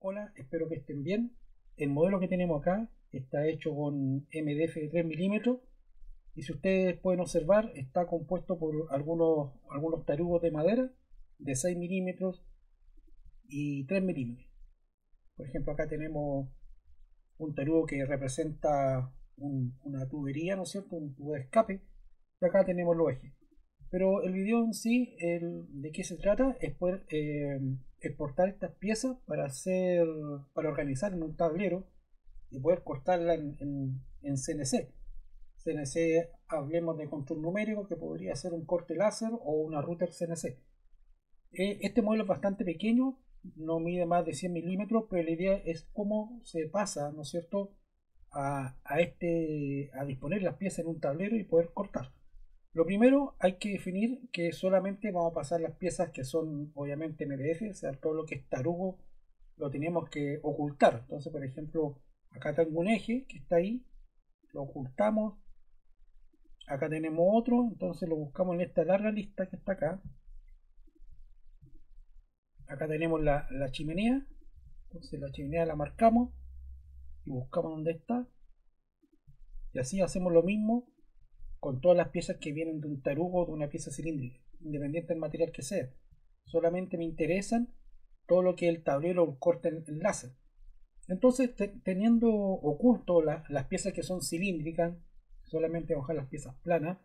Hola, espero que estén bien. El modelo que tenemos acá está hecho con MDF de 3 milímetros y si ustedes pueden observar está compuesto por algunos, algunos tarugos de madera de 6 milímetros y 3 milímetros. Por ejemplo, acá tenemos un tarugo que representa una tubería, ¿no es cierto? Un tubo de escape. Y acá tenemos los ejes. Pero el video en sí, de qué se trata, es poder eh, exportar estas piezas para hacer, para organizar en un tablero y poder cortarla en, en, CNC. CNC, hablemos de control numérico, que podría ser un corte láser o una router CNC. Eh, este modelo es bastante pequeño, no mide más de 100 milímetros, pero la idea es cómo se pasa, ¿no es cierto?, a, a, este, a disponer las piezas en un tablero y poder cortar. Lo primero hay que definir que solamente vamos a pasar las piezas que son obviamente MDF, o sea, todo lo que es tarugo lo tenemos que ocultar. Entonces, por ejemplo, acá tengo un eje que está ahí, lo ocultamos. Acá tenemos otro, entonces lo buscamos en esta larga lista que está acá. Acá tenemos la, la chimenea, entonces la chimenea la marcamos y buscamos dónde está. Y así hacemos lo mismo con todas las piezas que vienen de un tarugo o de una pieza cilíndrica, independiente del material que sea. Solamente me interesan todo lo que el tablero o corte en. Entonces, teniendo oculto las piezas que son cilíndricas, solamente bajar las piezas planas,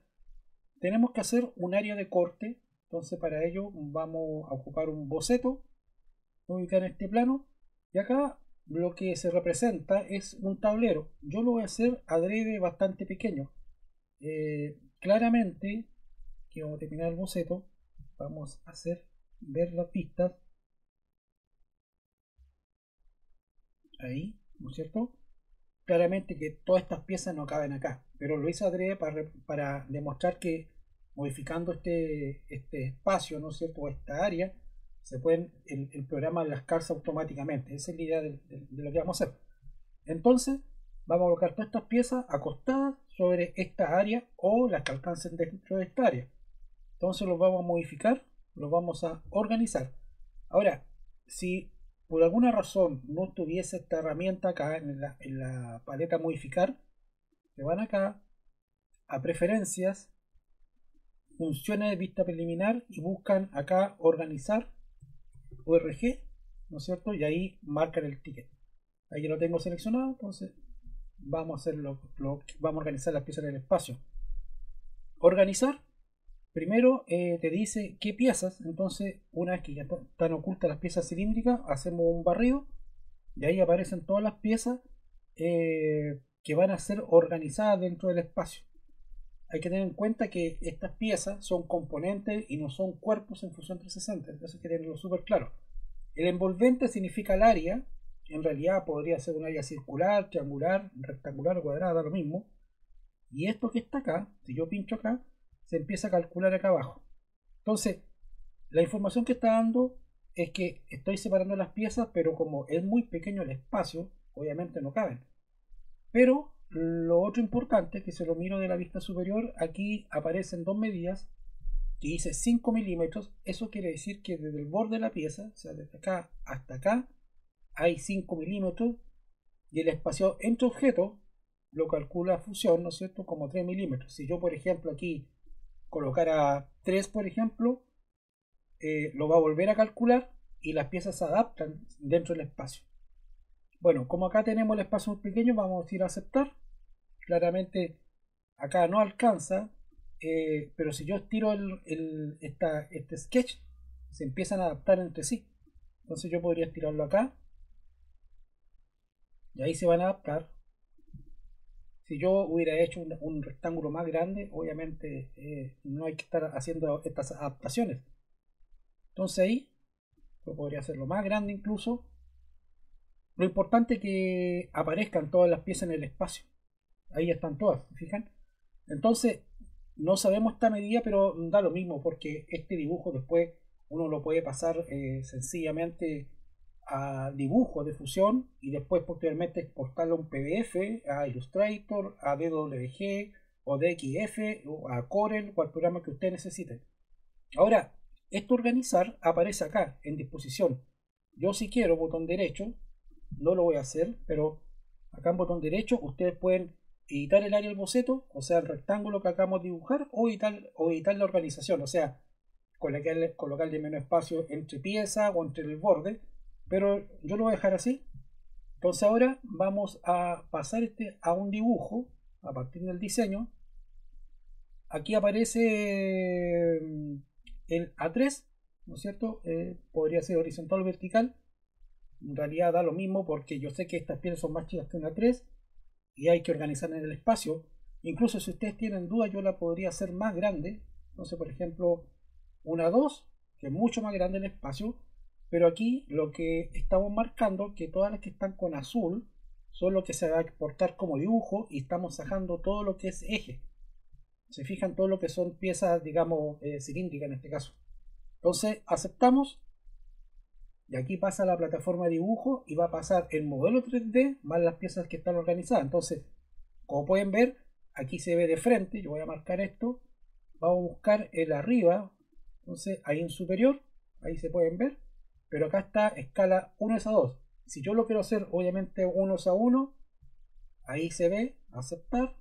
tenemos que hacer un área de corte. Entonces, para ello vamos a ocupar un boceto, ubicar en este plano, y acá lo que se representa es un tablero. Yo lo voy a hacer adrede bastante pequeño eh, claramente, que vamos a terminar el boceto, vamos a hacer ver las pistas. Ahí, ¿no es cierto? Claramente que todas estas piezas no caben acá, pero lo hice para, para demostrar que modificando este, este espacio, ¿no es cierto? esta área, se pueden, el, programa las calza automáticamente. Esa es la idea de, de lo que vamos a hacer. Entonces, vamos a colocar todas estas piezas acostadas sobre esta área o las que alcancen dentro de esta área. Entonces los vamos a modificar, los vamos a organizar. Ahora, si por alguna razón no tuviese esta herramienta acá en la, paleta modificar, se van acá a preferencias, funciones de vista preliminar y buscan acá organizar ORG, ¿no es cierto? Y ahí marcan el ticket. Ahí lo tengo seleccionado, entonces vamos a hacer lo, vamos a organizar las piezas en el espacio. Organizar, primero eh, te dice qué piezas, entonces una vez que ya están ocultas las piezas cilíndricas, hacemos un barrido y ahí aparecen todas las piezas eh, que van a ser organizadas dentro del espacio. Hay que tener en cuenta que estas piezas son componentes y no son cuerpos en función 360, entonces hay que tenerlo súper claro. El envolvente significa el área en realidad podría ser un área circular, triangular, rectangular o cuadrada, lo mismo. Y esto que está acá, si yo pincho acá, se empieza a calcular acá abajo. Entonces, la información que está dando es que estoy separando las piezas, pero como es muy pequeño el espacio, obviamente no caben. Pero lo otro importante, que se lo miro de la vista superior, aquí aparecen dos medidas que dice 5 milímetros. Eso quiere decir que desde el borde de la pieza, o sea, desde acá hasta acá, hay 5 milímetros y el espacio entre objetos lo calcula fusión, ¿no es cierto?, como 3 milímetros. Si yo, por ejemplo, aquí colocara 3, por ejemplo, eh, lo va a volver a calcular y las piezas se adaptan dentro del espacio. Bueno, como acá tenemos el espacio muy pequeño, vamos a ir a aceptar. Claramente acá no alcanza, eh, pero si yo estiro el, este sketch, se empiezan a adaptar entre sí. Entonces yo podría estirarlo acá y ahí se van a adaptar. Si yo hubiera hecho un, rectángulo más grande, obviamente eh, no hay que estar haciendo estas adaptaciones. Entonces ahí yo podría hacerlo más grande incluso. Lo importante es que aparezcan todas las piezas en el espacio. Ahí están todas, fijan? Entonces, no sabemos esta medida, pero da lo mismo, porque este dibujo después uno lo puede pasar eh, sencillamente a dibujo de fusión y después posteriormente exportarlo a un PDF, a Illustrator, a DWG o DXF o a Corel o al programa que usted necesite. Ahora, esto organizar aparece acá en disposición. yo si quiero botón derecho, no lo voy a hacer, pero acá en botón derecho ustedes pueden editar el área del boceto, o sea, el rectángulo que acabamos de dibujar, o editar, o editar la organización, o sea, colocarle, colocarle menos espacio entre pieza o entre el borde, pero yo lo voy a dejar así. Entonces ahora vamos a pasar este a un dibujo a partir del diseño. Aquí aparece mm, el A3, ¿no es cierto? Eh, podría ser horizontal o vertical. En realidad da lo mismo porque yo sé que estas piezas son más chicas que una 3 y hay que organizar en el espacio. Incluso si ustedes tienen dudas, yo la podría hacer más grande. Entonces, por ejemplo, una 2, que es mucho más grande el espacio. Pero aquí lo que estamos marcando, que todas las que están con azul, son lo que se va a exportar como dibujo y estamos sacando todo lo que es eje. Se fijan todo lo que son piezas, digamos, eh, cilíndricas en este caso. Entonces, aceptamos. Y aquí pasa la plataforma de dibujo y va a pasar el modelo 3D más las piezas que están organizadas. Entonces, como pueden ver, aquí se ve de frente. Yo voy a marcar esto. Vamos a buscar el arriba. Entonces, ahí en superior, ahí se pueden ver. Pero acá está escala 1 a 2. Si yo lo quiero hacer, obviamente 1 a 1, ahí se ve, aceptar.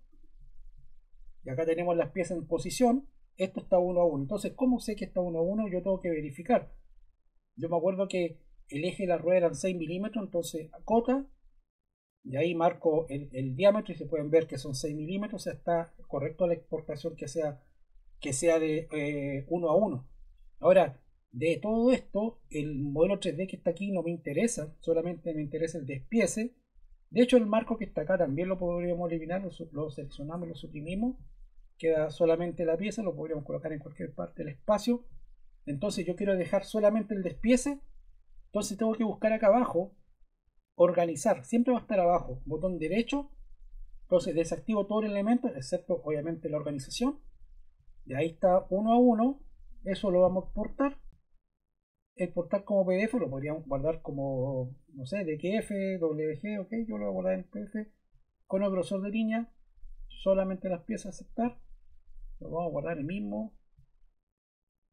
Y acá tenemos las piezas en posición. Esto está 1 a 1. Entonces, ¿cómo sé que está 1 a 1? Yo tengo que verificar. Yo me acuerdo que el eje de la rueda eran 6 milímetros, entonces acota. Y ahí marco el, diámetro y se pueden ver que son 6 milímetros. O sea, está correcto la exportación que sea, que sea de 1 eh, a 1. Ahora, de todo esto, el modelo 3D que está aquí no me interesa, solamente me interesa el despiece. De hecho, el marco que está acá también lo podríamos eliminar, lo, seleccionamos, lo suprimimos. Queda solamente la pieza, lo podríamos colocar en cualquier parte del espacio. Entonces yo quiero dejar solamente el despiece. Entonces tengo que buscar acá abajo, organizar, siempre va a estar abajo, botón derecho. Entonces desactivo todo el elemento, excepto obviamente la organización. Y ahí está uno a uno. Eso lo vamos a exportar exportar como PDF, lo podríamos guardar como, no sé, DXF, WG, ok, yo lo voy a guardar en PDF con el grosor de línea, solamente las piezas aceptar, lo vamos a guardar el mismo,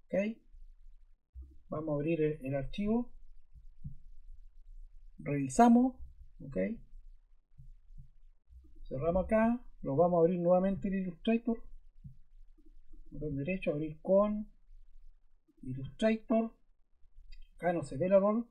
ok, vamos a abrir el, archivo, revisamos, ok, cerramos acá, lo vamos a abrir nuevamente en Illustrator, botón derecho, abrir con Illustrator, acá no se ve el error,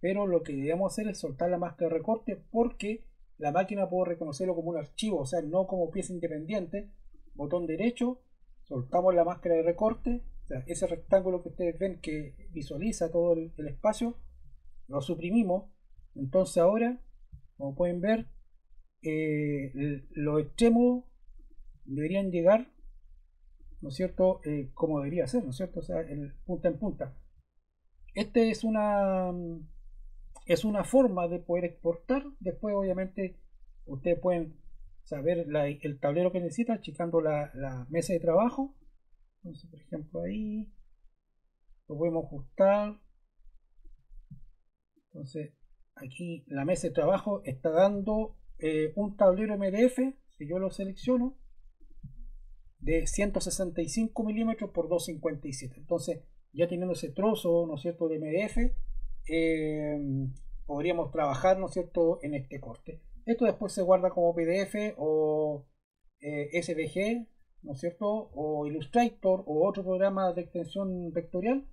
pero lo que debemos hacer es soltar la máscara de recorte porque la máquina puede reconocerlo como un archivo, o sea, no como pieza independiente. Botón derecho, soltamos la máscara de recorte, o sea, ese rectángulo que ustedes ven que visualiza todo el, espacio, lo suprimimos. Entonces ahora, como pueden ver, eh, los extremos deberían llegar, ¿no es cierto?, eh, como debería ser, ¿no es cierto?, o sea, el punta en punta. Este es una es una forma de poder exportar. Después, obviamente, ustedes pueden saber el tablero que necesita, achicando la, mesa de trabajo. Entonces, por ejemplo, ahí lo podemos ajustar. Entonces, aquí la mesa de trabajo está dando eh, un tablero MDF, si yo lo selecciono, de 165 milímetros por 257. Entonces, ya teniendo ese trozo, ¿no es cierto?, de MDF, eh, podríamos trabajar, ¿no es cierto?, en este corte. Esto después se guarda como PDF o eh, SVG, ¿no es cierto?, o Illustrator o otro programa de extensión vectorial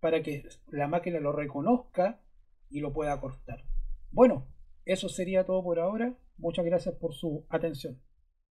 para que la máquina lo reconozca y lo pueda cortar. Bueno, eso sería todo por ahora. Muchas gracias por su atención.